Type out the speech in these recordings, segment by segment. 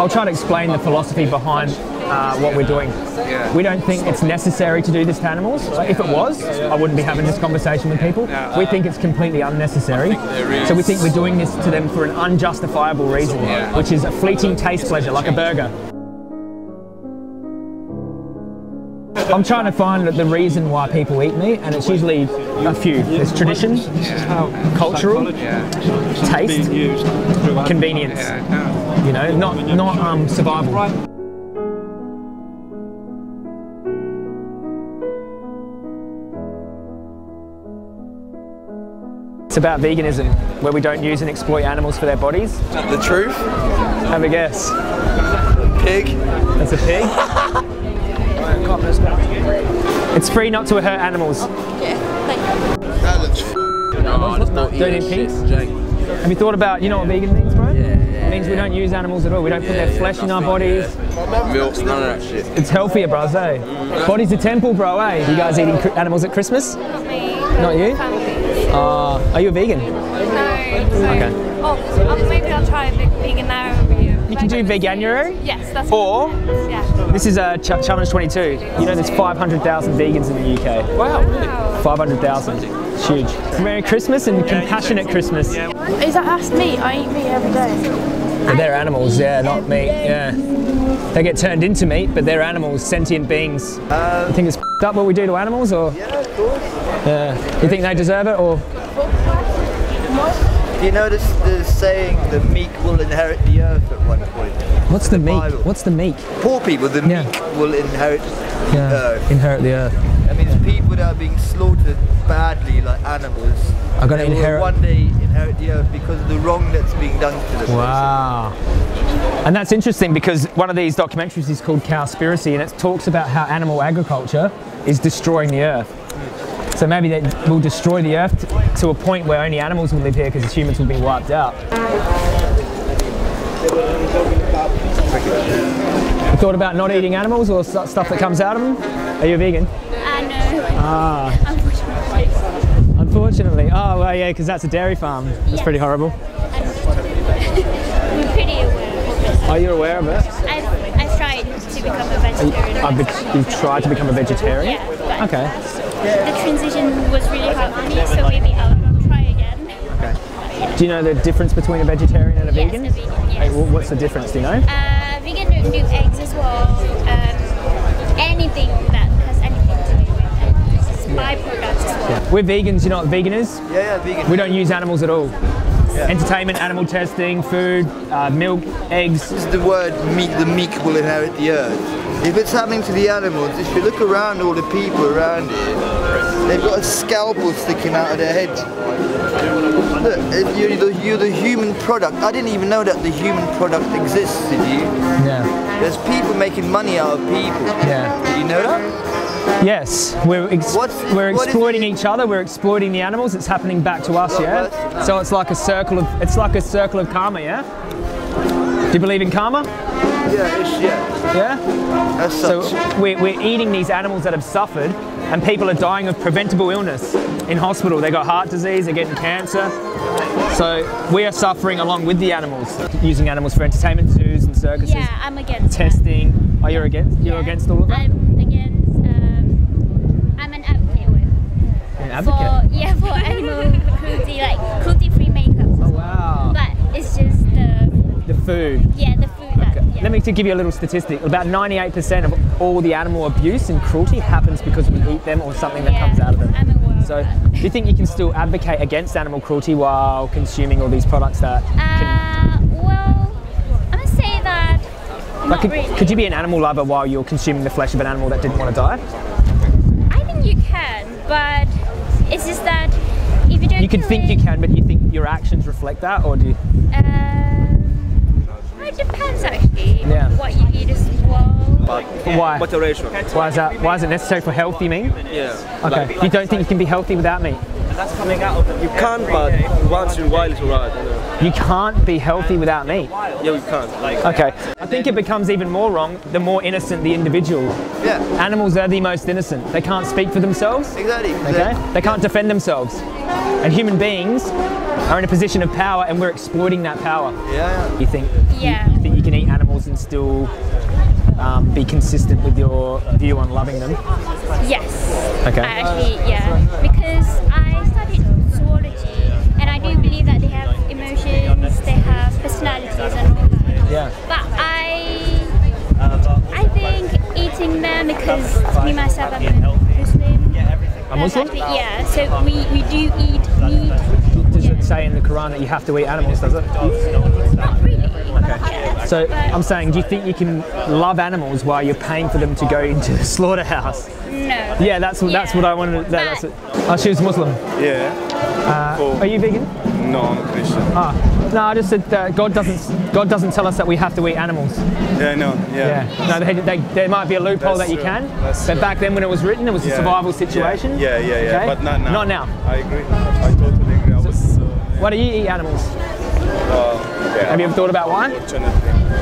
I'll try to explain the philosophy behind uh, what we're doing. Yeah. We don't think it's necessary to do this to animals. If it was, I wouldn't be having this conversation with people. We think it's completely unnecessary. So we think we're doing this to them for an unjustifiable reason, which is a fleeting taste pleasure, like a burger. I'm trying to find the reason why people eat meat, and it's usually a few. There's tradition, cultural, taste, convenience. Yeah. no. You know, not not um, survival. Right. It's about veganism, where we don't use and exploit animals for their bodies. The truth? Have a guess. Pig? That's a pig. It's free not to hurt animals. That looks No, just don't eat Don't that shit, pigs? Jake. Have you thought about, you know what vegan means, bro? Yeah, It means we don't use animals at all. We don't put their flesh in our bodies. Milk, none of that shit. It's healthier, bros, eh? Body's a temple, bro, eh? You guys eating cr- animals at Christmas? Not me. Not you? Uh, are you a vegan? No. So, Okay. Oh, maybe I'll try a big vegan now you. You can do Veganuary? Yes, that's Or- Yeah. This is a ch- challenge 22. You know, there's 500,000 vegans in the UK. Wow, really? 500,000. It's huge. Merry Christmas and compassionate Christmas. Is that that's meat? I eat meat every day. But they're animals, yeah, not meat. Yeah. They get turned into meat, but they're animals, sentient beings. you think it's f***ed up what we do to animals, or? Yeah, of course. Yeah. You think they deserve it, or? Do you notice the saying, the meek will inherit the earth at one point. What's the meek? Bible. What's the meek? Poor people, the Yeah. meek will inherit Yeah. earth. Inherit the earth. That means people that are being slaughtered badly like animals Are they will inherit- one day inherit the earth because of the wrong that's being done to them. Wow. And that's interesting because one of these documentaries is called Cowspiracy and it talks about how animal agriculture is destroying the earth. So maybe they will destroy the earth to a point where only animals will live here because humans will be wiped out. You thought about not eating animals or stu- stuff that comes out of them? Are you a vegan? Ah, Unfortunately. unfortunately. Oh, well, yeah, because that's a dairy farm. That's Yeah. pretty horrible. We're pretty aware of this. Are you aware of it? I've, I've tried to become a vegetarian. I've be- you've tried to become a vegetarian? Yeah, Okay. the transition was really hard for me, so maybe I'll try again. Okay. Do you know the difference between a vegetarian and a Yes, vegan? a vegan, yes. wh- what's the difference? Do you know? Uh, vegan don't do eggs as well. Um, anything that anything We're vegans. You know what vegan is? Yeah, yeah, vegan. We don't use animals at all. Entertainment, animal testing, food, uh, milk, eggs. It's the word meek, the meek will inherit the earth. If it's happening to the animals, if you look around all the people around here, they've got a scalpel sticking out of their head. Look, you're the, you're the human product. I didn't even know that the human product exists, did you? Yeah. There's people making money out of people. Yeah. Did you know that? Yes, we're ex- What's- we're exploiting each other. We're exploiting the animals. It's happening back to us. Yeah. that's- So it's like a circle of it's like a circle of karma. Yeah. Do you believe in karma? Yeah, it's, yeah. Yeah. That's So we're, we're eating these animals that have suffered, and people are dying of preventable illness in hospital. They got heart disease, they're getting cancer. So we are suffering along with the animals, using animals for entertainment, zoos and circuses, Yeah, I'm against that. testing. Are you against? You're Yeah, against all of that? I'm against. Um, I'm an advocate with. An advocate. For yeah, for animal cruelty, like cruelty-free makeup. Oh wow. But it's just the The food. yeah the food that. Yeah. Let me to give you a little statistic. About 98% of all the animal abuse and cruelty happens because we eat them or something that Yeah, comes out of them. So, do you think you can still advocate against animal cruelty while consuming all these products that can Uh, well, I'm gonna say that. Like, not could, really. could you be an animal lover while you're consuming the flesh of an animal that didn't want to die? I think you can, but it's just that if you don't. You could do think it, you can, but you think your actions reflect that, or do you? Um, it depends actually. Yeah. What you eat as well. Why? Moderation. Why is that? Why is it necessary for health? You mean? Yeah. Okay. You don't think you can be healthy without meat? That's coming out of them. You can't, but once in a while it's alright. You know. You can't be healthy without meat. Yeah, we can. Like, Okay. I think it becomes even more wrong the more innocent the individual. Yeah, Animals are the most innocent. They can't speak for themselves. exactly. Okay? They can't defend themselves. And human beings are in a position of power and we're exploiting that power. Yeah, yeah. You think Yeah. you, you think you can eat animals and still um, be consistent with your view on loving them. Yes. Okay. I actually, yeah, because I studied zoology, and I do believe that they have emotions, they have personalities, and all that. Yeah. Because me myself I'm a Muslim. A Muslim? Actually, yeah. So we, we do eat meat. Does it say in the Quran that you have to eat animals? Does it? Not really. Okay. So I'm saying, do you think you can love animals while you're paying for them to go into the slaughterhouse? No. Yeah, that's what that's Yeah. what I wanted. That, that's it. Oh, she was Muslim. Yeah. Are you vegan? No, I'm a Christian. Ah, no, I just said that God doesn't God doesn't tell us that we have to eat animals. Yeah, no, yeah. Yeah. No, they, they, there might be a loophole That's that you true. can, That's but true. back then when it was written, it was a survival situation. Yeah, yeah, yeah. Okay? But not now. Not now. I agree. I totally agree. I was. Uh, Why do you eat animals? uh, yeah. Have you ever thought about why?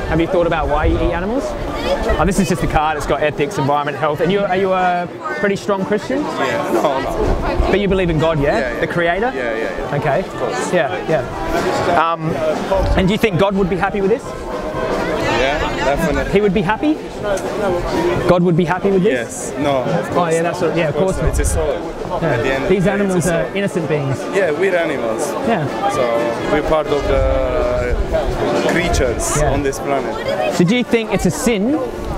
Have you thought about why you eat animals? Oh, this is just a card. It's got ethics, environment, health. And you are you a pretty strong Christian? Yeah. No, no. But you believe in God, yeah? Yeah, yeah. The Creator? Yeah, yeah, yeah. Okay. Yeah, yeah. Um, and do you think God would be happy with this? Yeah, definitely. He would be happy? God would be happy with this? Yes. No, of course. Oh yeah, that's what, yeah, of course. not. It's a soul. At the end These the day, it's a animals are innocent beings. Yeah, we're animals. Yeah. So we're part of the creatures Yeah. on this planet. So do you think it's a sin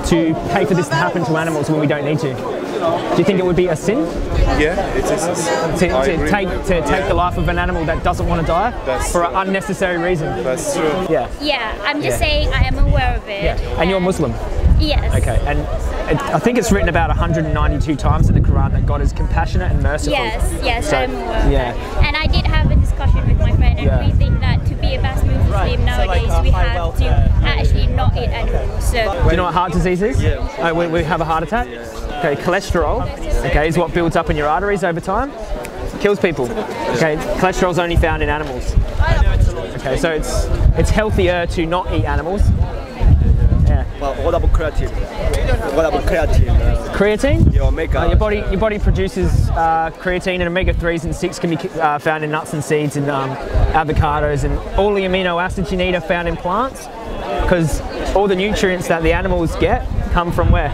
to pay for this to happen to animals when we don't need to? Do you think it would be a sin Yeah, it is. to, I to agree. take to take the life of an animal that doesn't want to die That's for an unnecessary reason? That's true. Yeah. Yeah, I'm just Yeah. saying I am aware of it. Yeah. And you're Muslim. Yes. Okay. And it, I think it's written about 192 times in the Quran that God is compassionate and merciful. Yes, yes, So, I'm aware yeah. And I did have a discussion with my friend, and Yeah. we think that to be a best Muslim nowadays, we have to actually not eat animals. So Do you know what heart disease is? Yeah. Uh, oh, when we have a heart attack? Okay, cholesterol, okay, is what builds up in your arteries over time. Kills people. Okay, cholesterol's only found in animals. Okay, so it's it's healthier to not eat animals. Well, what about creatine? What about creatine? Uh, Creatine? your omega. Uh, your body your body produces uh, creatine and omega threes and six can be uh, found in nuts and seeds and um, avocados and all the amino acids you need are found in plants because all the nutrients that the animals get come from where?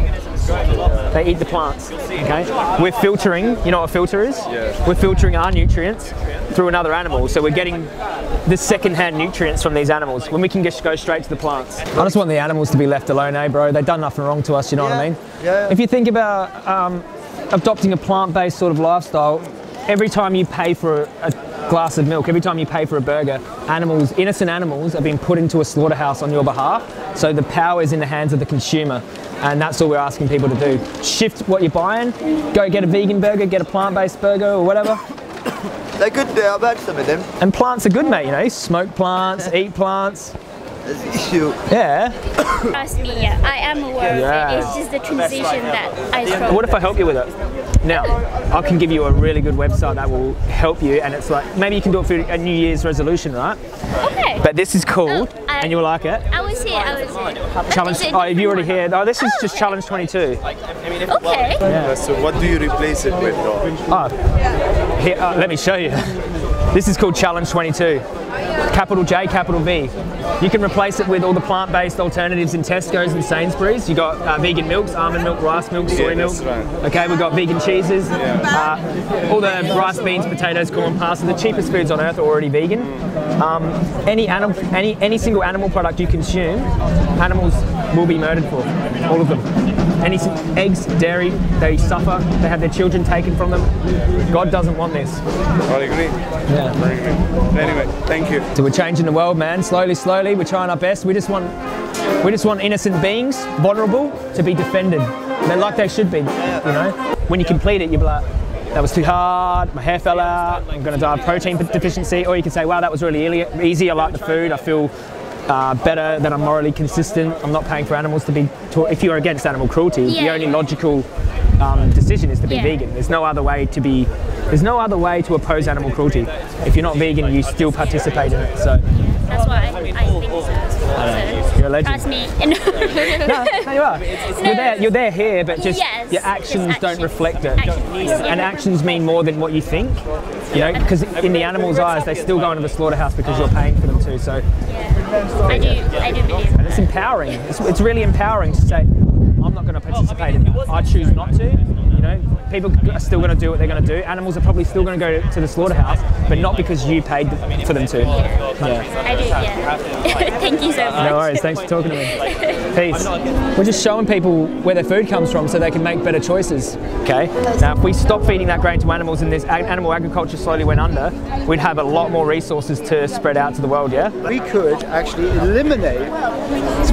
They eat the plants. Okay, we're filtering. You know what a filter is? Yeah. We're filtering our nutrients through another animal, so we're getting the second-hand nutrients from these animals when we can just go straight to the plants. I just want the animals to be left alone, eh, bro? They've done nothing wrong to us. You know what I mean? Yeah. If you think about um, adopting a plant-based sort of lifestyle, every time you pay for a glass of milk, every time you pay for a burger, animals, innocent animals, are being put into a slaughterhouse on your behalf. So the power is in the hands of the consumer, and that's all we're asking people to do. Shift what you're buying. Go get a vegan burger, get a plant-based burger, or whatever. They're good there, I've had some of them. And plants are good, mate. You know, smoke plants, eat plants. There's the issue. Yeah. trust me, yeah, I am aware Yeah. of it. It's just the transition that I struggle. What if I help you with it? Now, I can give you a really good website that will help you, and it's like maybe you can do it for a New Year's resolution, right? Okay. But this is called, Oh, I- and you'll like it. I was here. I was here. Challenge. Oh, have you already different here? Oh, this is Oh, just okay. challenge 22. Okay. Yeah, So what do you replace it with though? Oh, here, uh, let me show you. This is called challenge 22. Capital J, capital V. You can replace it with all the plant-based alternatives in Tesco's and Sainsbury's. You got uh, vegan milks, almond milk, rice milk, soy Yeah, milk. right. Okay, we've got vegan cheeses. Uh, all the rice, beans, potatoes, corn, pasta. The cheapest foods on earth are already vegan. Um, any animal, any any single animal product you consume, animals will be murdered for. All of them. Any eggs, dairy, they suffer. They have their children taken from them. God doesn't want this. I agree. Yeah. I agree. Anyway, thank you. So we're changing the world, man. Slowly, slowly, we're trying our best. We just want, we just want innocent beings, vulnerable, to be defended. They're like they should be. You know, when you complete it, you'll be like, that was too hard. My hair fell out. I'm going to die of protein deficiency. Or you can say, wow, that was really easy. I like the food. I feel. Uh, better that I'm morally consistent. I'm not paying for animals to be. Taught. If you're against animal cruelty, the Yeah. only logical um, decision is to be Yeah. vegan. There's no other way to be. There's no other way to oppose animal cruelty. If you're not vegan, you still participate in it. So That's why I, I think so. so you're a legend. trust me. No, no, you are. You're there. You're there here, but just Yes, your just actions don't reflect it. Actions. And actions mean more than what you think. You know, because in the animals' eyes, they still go into the slaughterhouse because you're paying for them to. to. So Yeah. I do. I do believe. and it's empowering. It's, it's really empowering to say, I'm not going to participate in that. I choose not to. You know, people are still going to do what they're going to do. Animals are probably still going to go to the slaughterhouse, but not because you paid for them to. Yeah. I do. Yeah. Thank you so much. No worries. Thanks for talking to me. Peace. We're just showing people where their food comes from so they can make better choices. Okay. Now, if we stop feeding that grain to animals and this animal agriculture slowly went under, we'd have a lot more resources to spread out to the world. Yeah. We could actually eliminate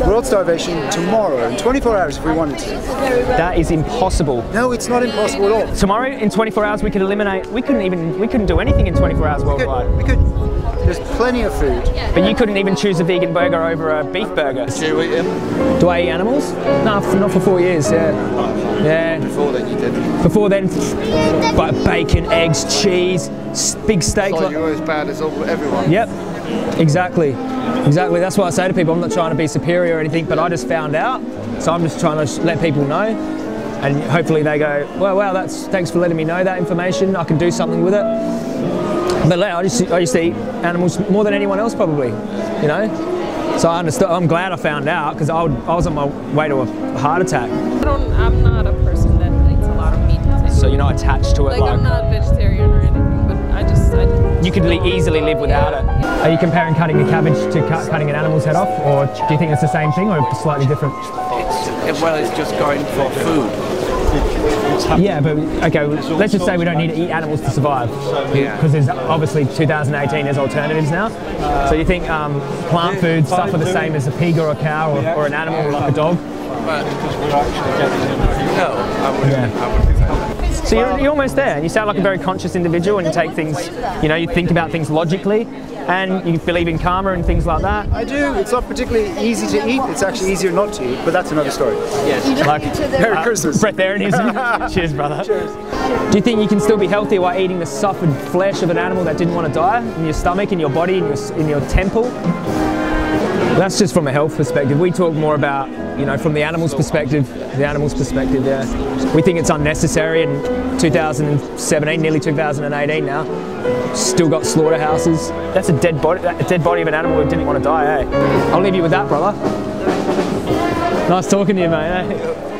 world starvation tomorrow in 24 hours if we wanted to. That is impossible. No, it's not impossible at all. Tomorrow, in 24 hours, we could eliminate. We couldn't even. We couldn't do anything in 24 hours We could, worldwide. we could, there's plenty of food. But you couldn't even choose a vegan burger over a beef burger. Do you eat them? Do I eat animals? No, f- not for four years. Yeah. Yeah. Before then you did. Before then, but bacon, eggs, cheese, big steak. So like- you're as bad as all, everyone. Yep, exactly. Exactly. That's what I say to people. I'm not trying to be superior or anything, but I just found out. So I'm just trying to let people know. And hopefully they go, well, wow, that's thanks for letting me know that information. I can do something with it. But I just I used to eat animals more than anyone else probably, you know. So I understood. I'm glad I found out because I, I was on my way to a heart attack. I don't. I'm not a person that eats a lot of meat. So you're not attached to it. like, like I'm not a vegetarian You could li- easily live without it. Are you comparing cutting a cabbage to cut, cutting an animal's head off, or do you think it's the same thing or slightly different? It's, well, it's just going for food. Yeah, but okay, let's just say we don't need to eat animals to survive. Yeah. Because there's obviously 2018, there's alternatives now. So you think um, plant food suffer the same as a pig or a cow or, or an animal like a dog? But no, I wouldn't. Yeah. I wouldn't do that. So you're, you're almost there, and you sound like a very conscious individual, and you take things, you know, you think about things logically, and you believe in karma and things like that. I do. It's not particularly easy to eat. It's actually easier not to eat, but that's another story. Like, Merry uh, Christmas. breatharianism. Cheers, brother. Cheers. Do you think you can still be healthy while eating the suffered flesh of an animal that didn't want to die in your stomach, in your body, in your, in your temple? That's just from a health perspective. We talk more about, you know, from the animal's perspective, the animal's perspective, yeah. We think it's unnecessary in 2017, nearly 2018 now. Still got slaughterhouses. That's a dead body, a dead body of an animal who didn't want to die, eh? I'll leave you with that, brother. Nice talking to you, mate. Eh?